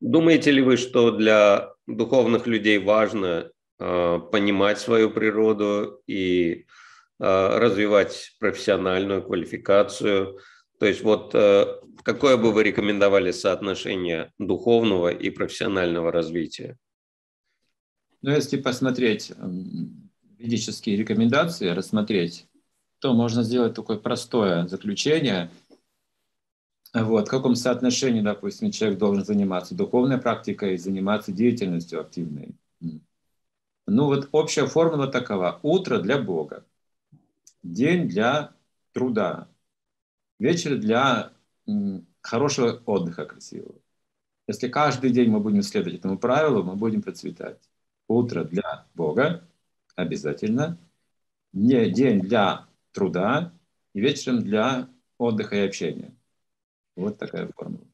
Думаете ли вы, что для духовных людей важно э, понимать свою природу и э, развивать профессиональную квалификацию? То есть вот э, какое бы вы рекомендовали соотношение духовного и профессионального развития? Ну, если посмотреть ведические рекомендации, рассмотреть, то можно сделать такое простое заключение. Вот, в каком соотношении, допустим, человек должен заниматься духовной практикой и заниматься деятельностью активной. Ну вот общая формула такова. Утро для Бога, день для труда, вечер для хорошего отдыха красивого. Если каждый день мы будем следовать этому правилу, мы будем процветать. Утро для Бога обязательно, день для труда и вечером для отдыха и общения. Вот такая формула.